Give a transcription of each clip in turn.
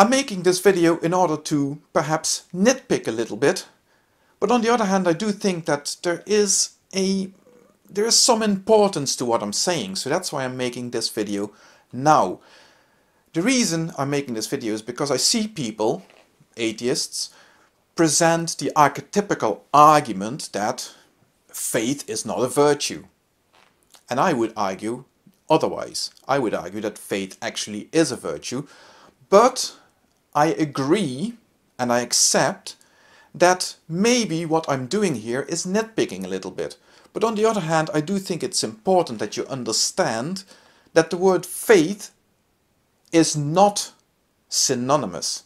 I'm making this video in order to perhaps nitpick a little bit, but on the other hand I do think that there is a there is some importance to what I'm saying, so that's why I'm making this video now. The reason I'm making this video is because I see people, atheists, present the archetypical argument that faith is not a virtue. And I would argue otherwise. I would argue that faith actually is a virtue, but I agree and I accept that maybe what I'm doing here is nitpicking a little bit. But on the other hand, I do think it's important that you understand that the word faith is not synonymous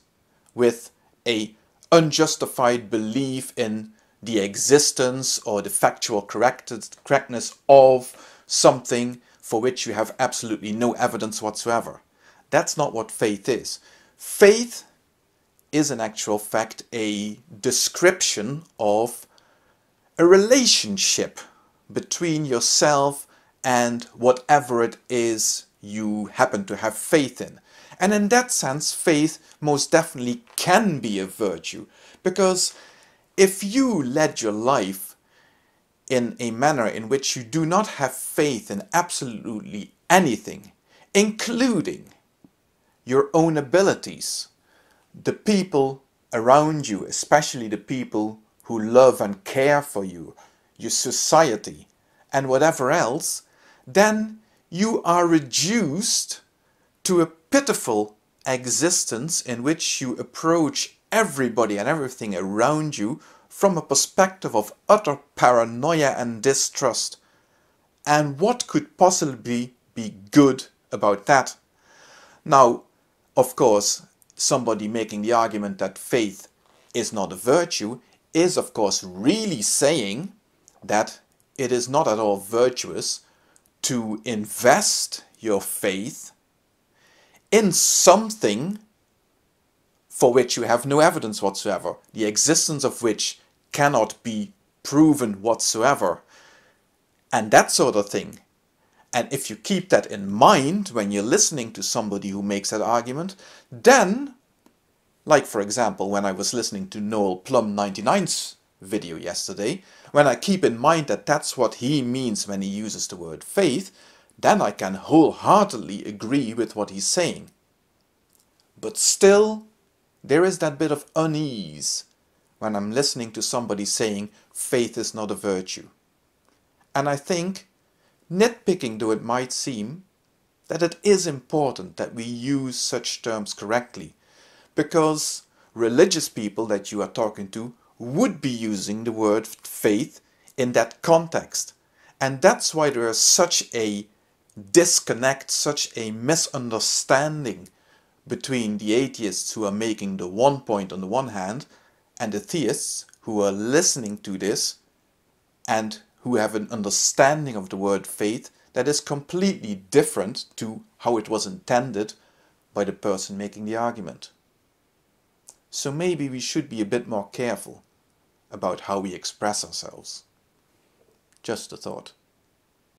with a unjustified belief in the existence or the factual correctness of something for which you have absolutely no evidence whatsoever. That's not what faith is. Faith is in actual fact a description of a relationship between yourself and whatever it is you happen to have faith in. And in that sense, faith most definitely can be a virtue. Because if you led your life in a manner in which you do not have faith in absolutely anything, including your own abilities, the people around you, especially the people who love and care for you, your society, and whatever else, then you are reduced to a pitiful existence in which you approach everybody and everything around you from a perspective of utter paranoia and distrust. And what could possibly be good about that? Now, of course, somebody making the argument that faith is not a virtue is of course really saying that it is not at all virtuous to invest your faith in something for which you have no evidence whatsoever, the existence of which cannot be proven whatsoever, and that sort of thing. And if you keep that in mind when you're listening to somebody who makes that argument, then, like for example when I was listening to Noel Plum 99's video yesterday, when I keep in mind that that's what he means when he uses the word faith, then I can wholeheartedly agree with what he's saying. But still, there is that bit of unease when I'm listening to somebody saying faith is not a virtue. And I think, nitpicking though it might seem, that it is important that we use such terms correctly, because religious people that you are talking to would be using the word faith in that context. And that's why there is such a disconnect, such a misunderstanding between the atheists who are making the one point on the one hand and the theists who are listening to this and who have an understanding of the word faith that is completely different to how it was intended by the person making the argument. So maybe we should be a bit more careful about how we express ourselves. Just a thought.